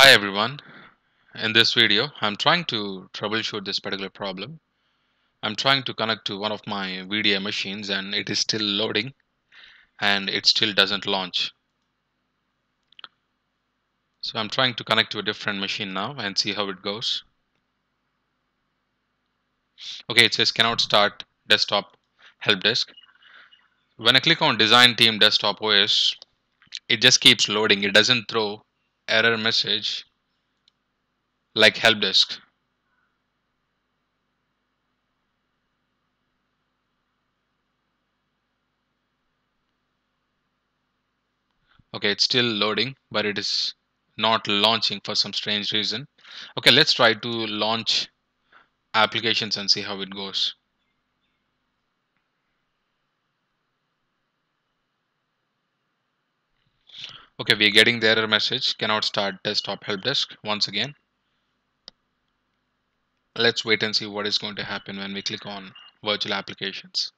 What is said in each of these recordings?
Hi everyone. In this video, I'm trying to troubleshoot this particular problem. I'm trying to connect to one of my VDI machines and it is still loading and it still doesn't launch. So I'm trying to connect to a different machine now and see how it goes. Okay, it says cannot start desktop help desk. When I click on design team desktop OS, it just keeps loading. It doesn't throw error message like help desk. Okay, it's still loading, but it is not launching for some strange reason. Okay, let's try to launch applications and see how it goes. Okay, we're getting the error message, cannot start desktop help desk once again. Let's wait and see what is going to happen when we click on virtual applications.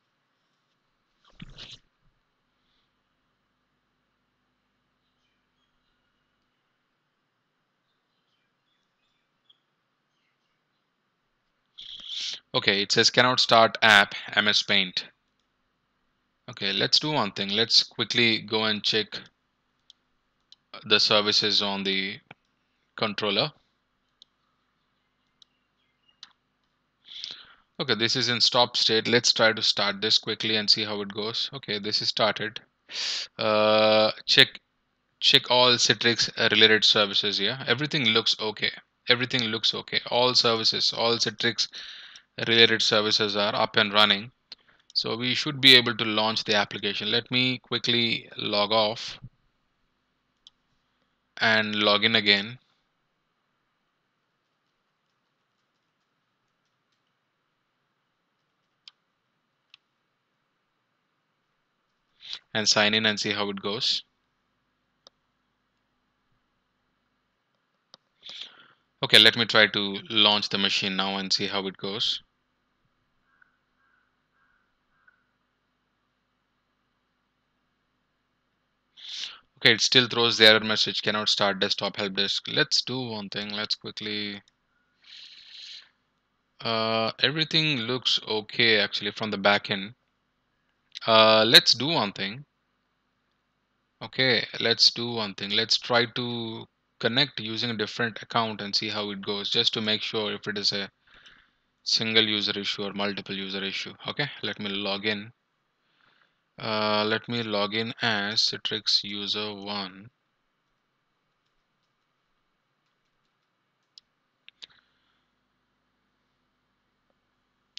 Okay, it says cannot start app MS Paint. Okay, let's do one thing. Let's quickly go and check the services on the controller. Okay, this is in stop state. Let's try to start this quickly and see how it goes. Okay, this is started. Uh, check check all Citrix related services. Yeah, everything looks okay. Everything looks okay. All services, all Citrix related services are up and running. So we should be able to launch the application. Let me quickly log off and log in again. and sign in and see how it goes. Okay, let me try to launch the machine now and see how it goes. Okay, it still throws the error message, cannot start desktop help desk. Let's do one thing. Let's quickly. Uh, everything looks okay actually from the back end. Uh, let's do one thing. Okay, let's do one thing. Let's try to connect using a different account and see how it goes just to make sure if it is a single user issue or multiple user issue. Okay, let me log in. Uh, let me log in as Citrix user 1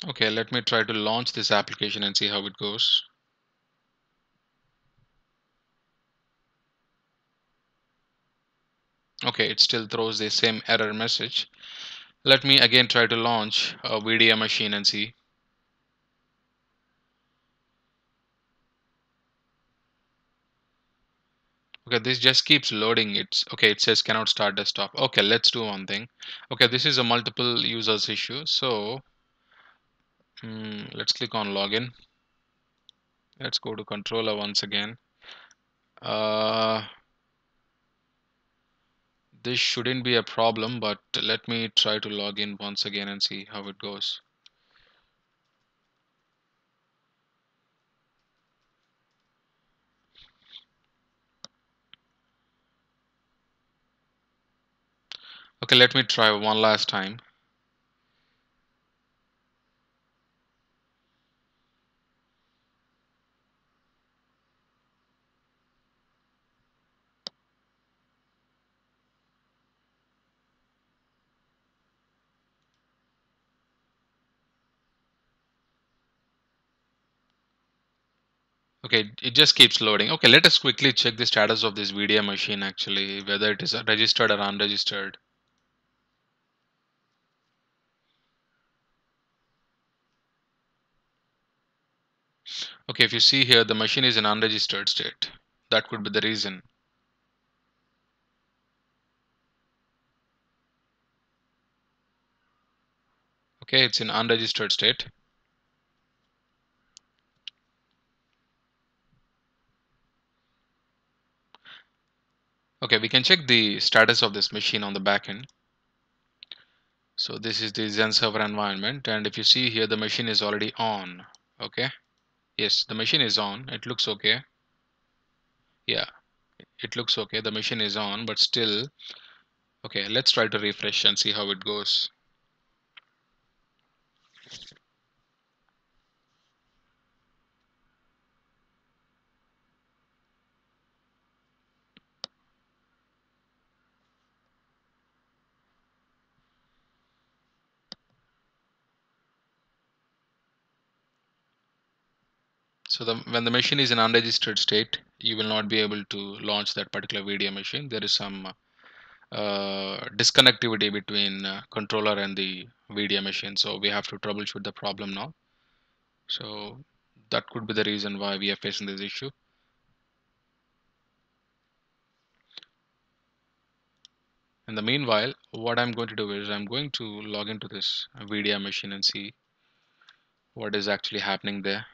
okay let me try to launch this application and see how it goes. Okay it still throws the same error message. Let me again try to launch a VDI machine and see okay this just keeps loading. It's okay it says cannot start desktop. Okay let's do one thing. Okay this is a multiple users issue. So hmm, let's click on login. Let's go to controller once again. Uh, this shouldn't be a problem but let me try to log in once again and see how it goes Okay, let me try one last time. Okay, it just keeps loading. Okay, let us quickly check the status of this VDI machine actually, whether it is registered or unregistered. Okay, if you see here, the machine is in unregistered state. That could be the reason. Okay, it's in unregistered state. Okay, we can check the status of this machine on the backend. So this is the XenServer environment and if you see here the machine is already on. Okay. Yes, the machine is on. It looks okay. Yeah, it looks okay. The machine is on but still okay let's try to refresh and see how it goes. So the, when the machine is in unregistered state, you will not be able to launch that particular VDA machine. There is some uh, disconnectivity between uh, controller and the VDA machine. So we have to troubleshoot the problem now. So that could be the reason why we are facing this issue. In the meanwhile, what I'm going to do is I'm going to log into this VDA machine and see what is actually happening there.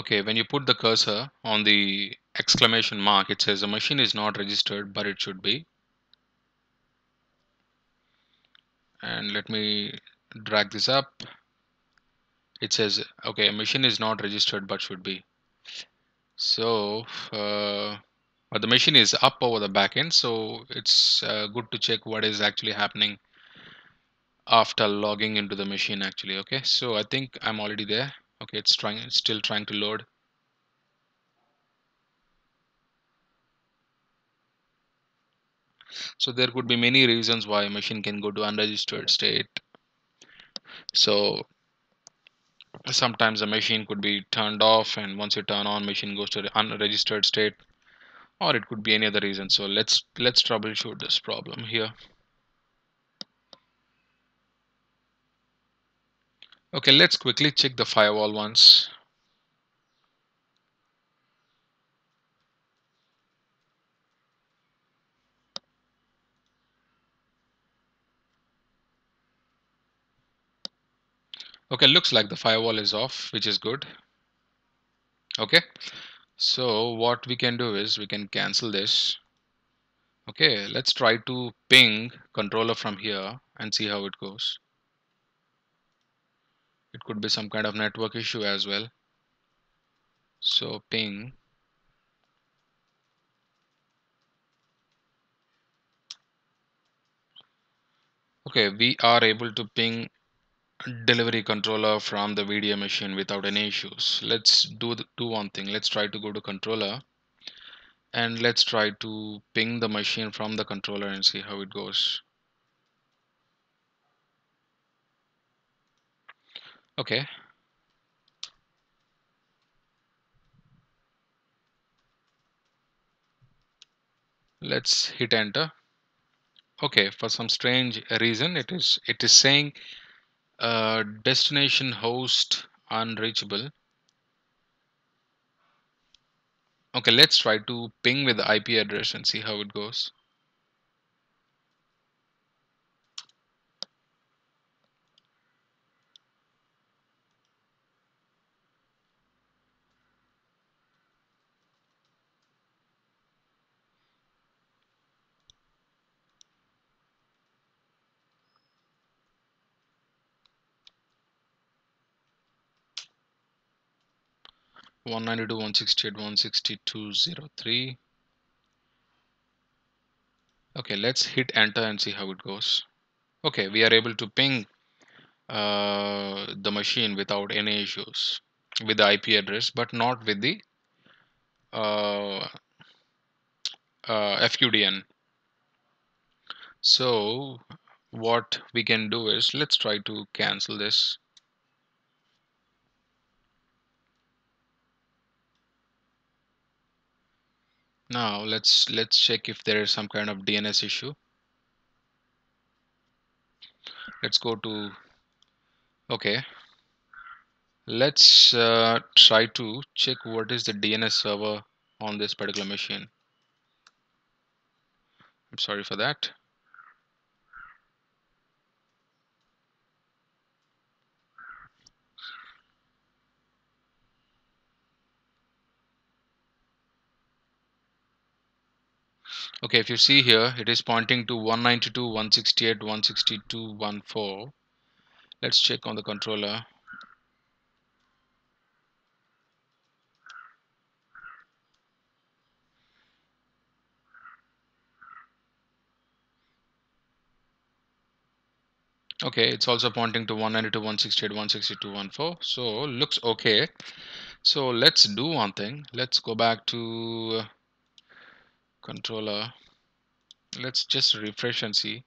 Okay, when you put the cursor on the exclamation mark, it says the machine is not registered, but it should be. And let me drag this up. It says, okay, a machine is not registered, but should be. So, uh, but the machine is up over the backend, so it's uh, good to check what is actually happening after logging into the machine actually okay so I think I'm already there okay it's trying it's still trying to load. So there could be many reasons why a machine can go to unregistered state. So sometimes a machine could be turned off and once you turn on machine goes to unregistered state. Or it could be any other reason. So let's let's troubleshoot this problem here okay let's quickly check the firewall once. Okay looks like the firewall is off which is good. Okay so what we can do is we can cancel this. Okay let's try to ping controller from here and see how it goes it could be some kind of network issue as well so ping okay we are able to ping delivery controller from the VDA machine without any issues. Let's do the, do one thing. Let's try to go to controller and let's try to ping the machine from the controller and see how it goes. Okay. Let's hit enter. Okay, for some strange reason, it is it is saying uh, destination host unreachable. Okay, let's try to ping with the IP address and see how it goes. One ninety two, one sixty eight, one sixty two zero three. Okay, let's hit enter and see how it goes. Okay, we are able to ping uh, the machine without any issues with the IP address, but not with the uh, uh, FQDN. So what we can do is let's try to cancel this now let's let's check if there is some kind of DNS issue. Let's go to okay. Let's uh, try to check what is the DNS server on this particular machine. I'm sorry for that okay if you see here it is pointing to 192.168.162.1.4 let's check on the controller. Okay it's also pointing to 192.168.162.1.4 so looks okay. So let's do one thing. Let's go back to controller. Let's just refresh and see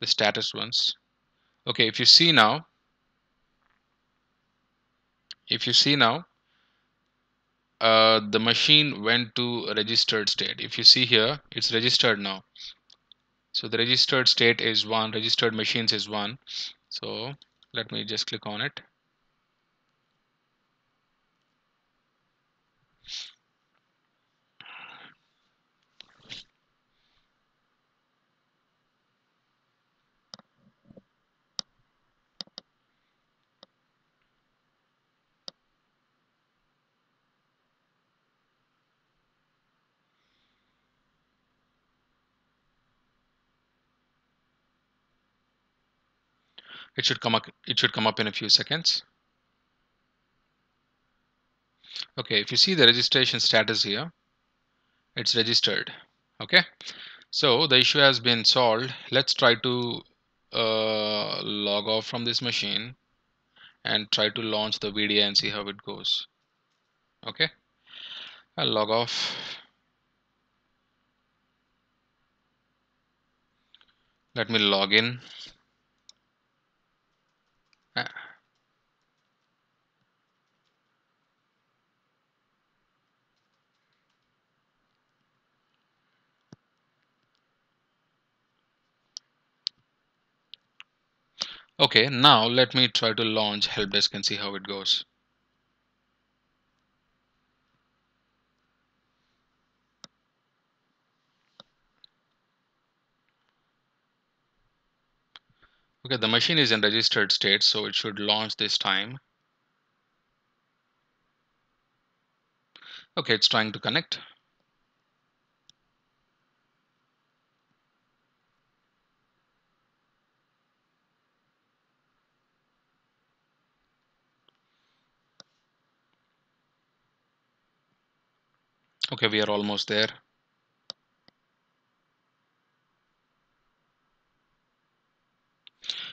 the status once. Okay if you see now if you see now uh, the machine went to registered state. If you see here it's registered now. So the registered state is one registered machines is one. So let me just click on it it should come up it should come up in a few seconds. Okay if you see the registration status here it's registered okay? So the issue has been solved. Let's try to uh, log off from this machine and try to launch the VDI and see how it goes okay? I'll log off. Let me log in Okay, now let me try to launch helpdesk and see how it goes. Okay, the machine is in registered state, so it should launch this time. Okay, it's trying to connect. Okay, we are almost there.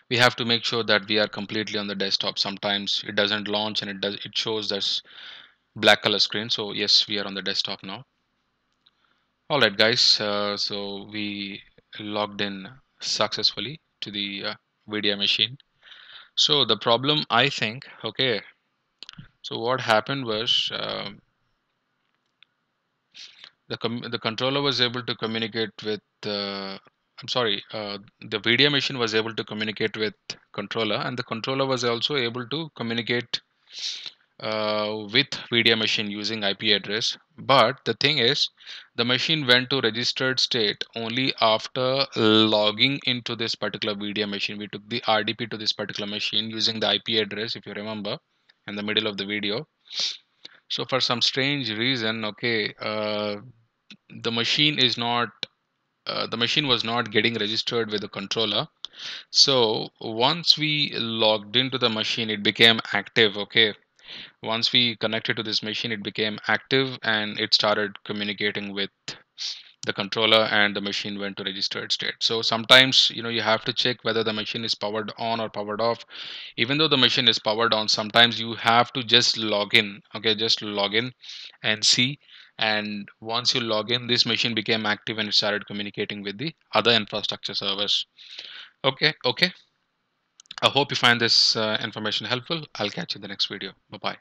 we have to make sure that we are completely on the desktop sometimes. It doesn't launch and it does it shows this black color screen. So yes we are on the desktop now. All right guys. Uh, so we logged in successfully to the uh, VDI machine. So the problem I think okay. So what happened was uh, the the controller was able to communicate with uh, I'm sorry, uh, the VDI machine was able to communicate with controller and the controller was also able to communicate uh, with VDI machine using IP address. But the thing is, the machine went to registered state only after logging into this particular VDI machine. We took the RDP to this particular machine using the IP address, if you remember, in the middle of the video. So for some strange reason, okay, uh, the machine is not uh, the machine was not getting registered with the controller. So once we logged into the machine it became active okay? Once we connected to this machine it became active and it started communicating with the controller and the machine went to registered state. So sometimes you know you have to check whether the machine is powered on or powered off. Even though the machine is powered on sometimes you have to just log in okay? Just log in and see and once you log in this machine became active and it started communicating with the other infrastructure servers. Okay okay. I hope you find this uh, information helpful. I'll catch you in the next video. Bye bye